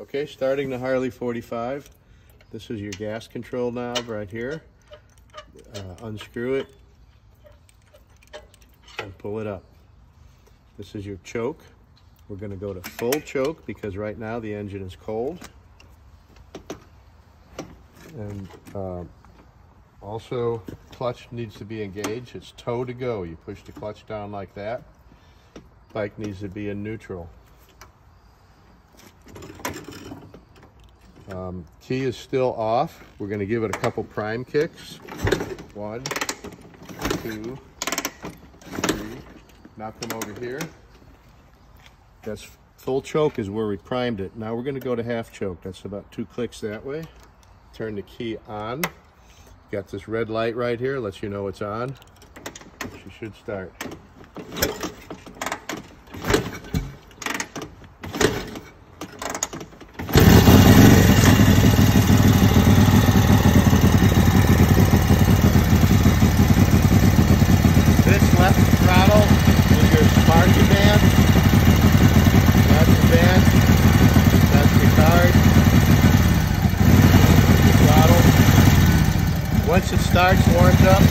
Okay, starting the Harley 45. This is your gas control knob right here. Uh, unscrew it and pull it up. This is your choke. We're going to go to full choke because right now the engine is cold. And uh, also clutch needs to be engaged. It's toe to go. You push the clutch down like that. Bike needs to be in neutral. Um, key is still off. We're going to give it a couple prime kicks. One, two, three. Knock them over here. That's full choke is where we primed it. Now we're going to go to half choke. That's about two clicks that way. Turn the key on. Got this red light right here. Lets you know it's on. She should start. Left throttle is your spark advance. That's the band. That's the card. The throttle. Once it starts, warms up,